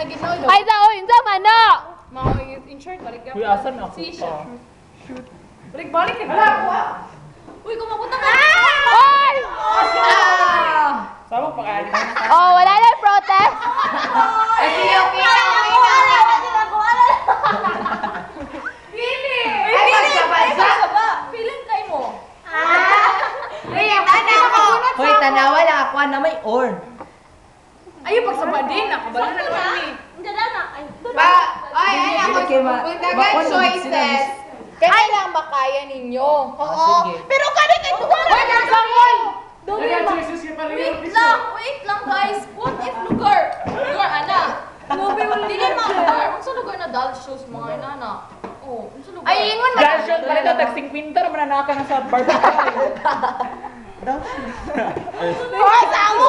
na ginaw do. Ay, sa oy, sa mano! Mga in short balik ka. Uy, asan ako Si? Shoot. Balik balik ka. Hala, Uy, kumapunta ka. Oy! Sama pa kaya na. Oh, wala na protest. Okay, okay na, na. Hoy, tanawa lang ako na may or. Ayun, pagsaba din. Nakabalo na naman ni. Ba, ay, ay, ako, Okay, ma- kung bako dagan na choices, kaya lang ba kaya ninyo? Oo. sige. Pero kani kay Uy, nagsangon! Kaya choices ka pala Wait lang, wait lang guys. What if lugar? Lugar, ana. Grabe, wala Dili ma lugar. Kung sa lugar na dal shows mga inana. Oh, kung sa lugar. Ay, ingon na. Dahil siya pala ito, tag 50 naman nanaka na sa barbecue. Hoy, samo!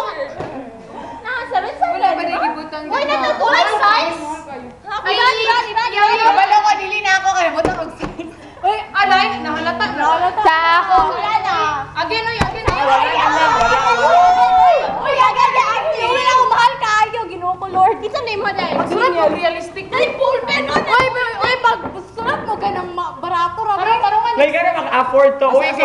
Wala ba nagibutang Hoy, natutulay size! Ay, kabalo ko, dili na ako, kaya butang mag size. Uy, alay, nahalata. Nahalata. Sa ako. Wala na. Again, oy, again, oy. Uy, agad na, agad. Uy, ako mahal kayo, ginoo ko, Lord. Kita na yung maday. Sulat mo, realistic. Dali, full pen mo na. Uy, uy, pag sulat mo ka ng ma- barato. Parang, parang, ka na mag-afford to. Uy, Ay,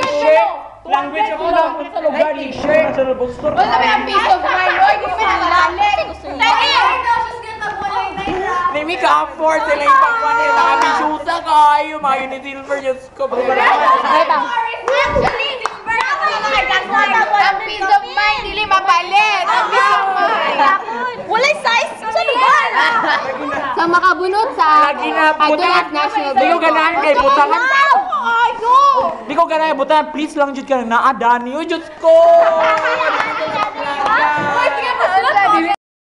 t-shirt. Language ako lang sa lugar, t-shirt. Sa bookstore. Wala may piece of mind, Lord. Gusto mo na lalalik. Dali. Nimi ka afford sila yung pagkuhan nila. Kayo. Mga Unisilver, Diyos ko. Ay, bang. Actually, ang peace of mind, dili mapalit. Ang peace of mind. Walay size sa lugar. Sa makabunot sa Padulas National Di ko ganahan kay butangan. Di ko ganahan butangan. Please lang, Diyos ka na. Naadani. Diyos ko.